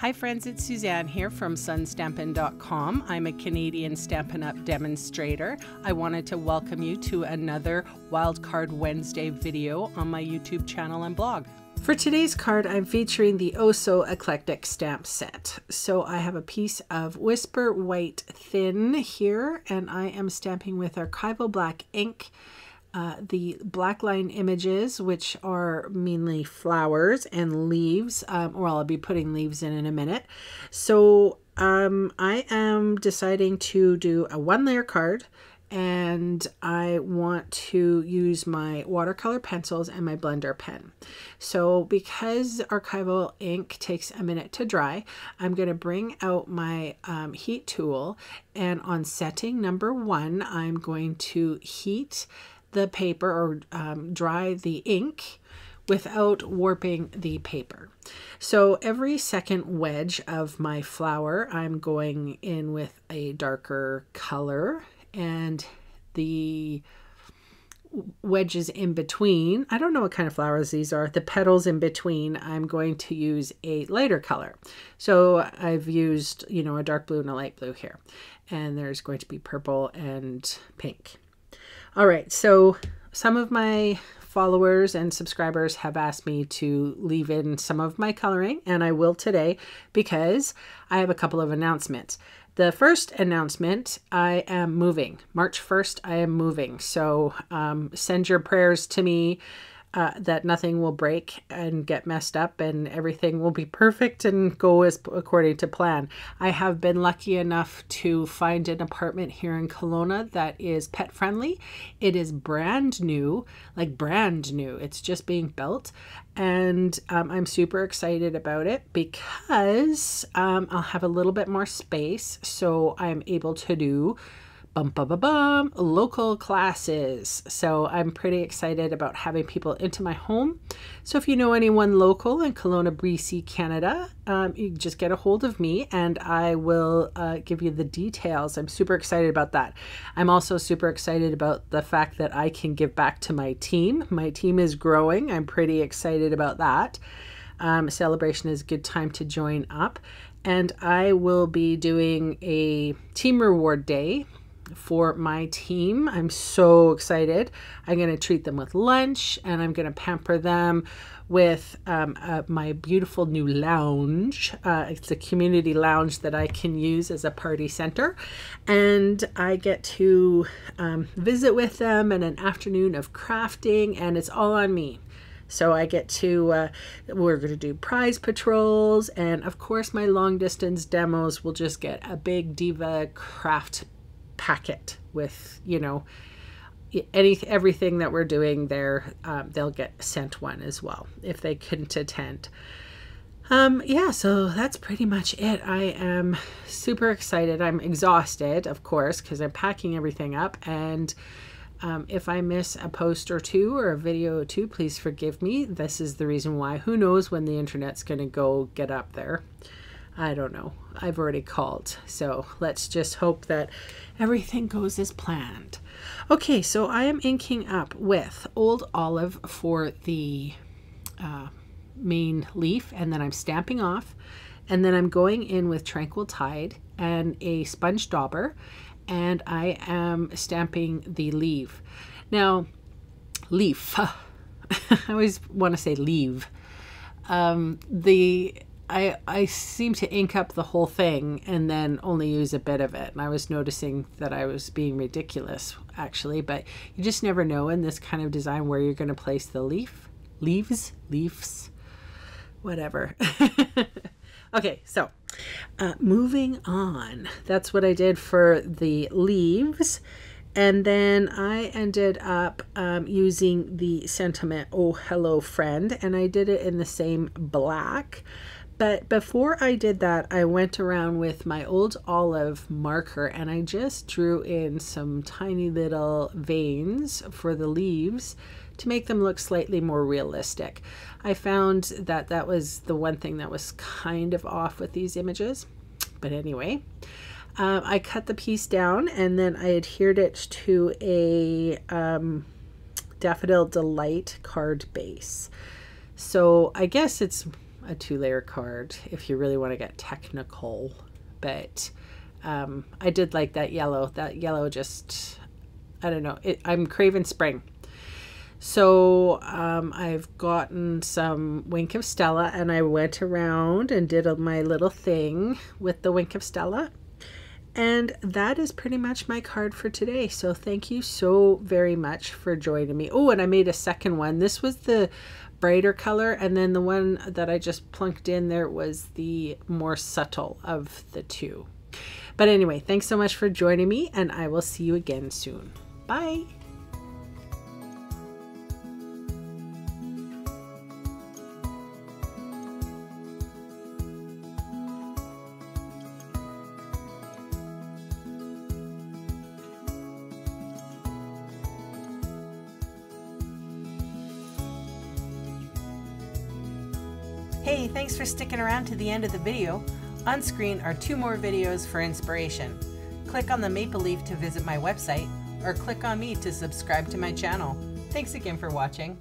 Hi friends, it's Susanne here from sunnstampin.com. I'm a Canadian Stampin' Up! demonstrator. I wanted to welcome you to another Wildcard Wednesday video on my YouTube channel and blog. For today's card, I'm featuring the Oso Eclectic Stamp Set. So I have a piece of Whisper White Thin here, and I am stamping with Archival Black ink uh, the black line images, which are mainly flowers and leaves. Um, well, I'll be putting leaves in in a minute. So um, I am deciding to do a one layer card and I want to use my watercolor pencils and my blender pen. So because archival ink takes a minute to dry, I'm going to bring out my um, heat tool and on setting number one, I'm going to heat the paper or um, dry the ink without warping the paper. So every second wedge of my flower, I'm going in with a darker color and the wedges in between, I don't know what kind of flowers these are, the petals in between, I'm going to use a lighter color. So I've used, you know, a dark blue and a light blue here. And there's going to be purple and pink. All right, so some of my followers and subscribers have asked me to leave in some of my coloring, and I will today because I have a couple of announcements. The first announcement, I am moving. March 1st, I am moving. So um, send your prayers to me uh, that nothing will break and get messed up and everything will be perfect and go as according to plan. I have been lucky enough to find an apartment here in Kelowna that is pet friendly. It is brand new, like brand new. It's just being built and um, I'm super excited about it because um, I'll have a little bit more space so I'm able to do bum, bum, bum, bum, local classes. So I'm pretty excited about having people into my home. So if you know anyone local in Kelowna, BC, Canada, um, you just get a hold of me and I will uh, give you the details. I'm super excited about that. I'm also super excited about the fact that I can give back to my team. My team is growing. I'm pretty excited about that. Um, celebration is a good time to join up and I will be doing a team reward day for my team. I'm so excited. I'm going to treat them with lunch and I'm going to pamper them with um, uh, my beautiful new lounge. Uh, it's a community lounge that I can use as a party center. And I get to um, visit with them and an afternoon of crafting, and it's all on me. So I get to, uh, we're going to do prize patrols, and of course, my long distance demos will just get a big Diva craft packet with, you know, any everything that we're doing there, um, they'll get sent one as well if they couldn't attend. Um, yeah, so that's pretty much it. I am super excited. I'm exhausted, of course, because I'm packing everything up. And um, if I miss a post or two or a video or two, please forgive me. This is the reason why. Who knows when the internet's going to go get up there. I don't know. I've already called. So let's just hope that everything goes as planned. Okay, so I am inking up with Old Olive for the uh, main leaf, and then I'm stamping off, and then I'm going in with Tranquil Tide and a sponge dauber, and I am stamping the leaf. Now, leaf. I always want to say leave. Um, the I, I seem to ink up the whole thing and then only use a bit of it. And I was noticing that I was being ridiculous, actually. But you just never know in this kind of design where you're going to place the leaf. Leaves? Leaves? Whatever. okay, so uh, moving on. That's what I did for the leaves. And then I ended up um, using the sentiment, Oh Hello Friend, and I did it in the same black. But before I did that, I went around with my old olive marker and I just drew in some tiny little veins for the leaves to make them look slightly more realistic. I found that that was the one thing that was kind of off with these images. But anyway, um, I cut the piece down and then I adhered it to a um, Daffodil Delight card base. So I guess it's a two layer card if you really want to get technical. But um, I did like that yellow. That yellow just, I don't know. It, I'm craving spring. So um, I've gotten some Wink of Stella and I went around and did my little thing with the Wink of Stella. And that is pretty much my card for today. So thank you so very much for joining me. Oh, and I made a second one. This was the brighter color. And then the one that I just plunked in there was the more subtle of the two. But anyway, thanks so much for joining me and I will see you again soon. Bye. Hey, thanks for sticking around to the end of the video. On screen are two more videos for inspiration. Click on the maple leaf to visit my website, or click on me to subscribe to my channel. Thanks again for watching.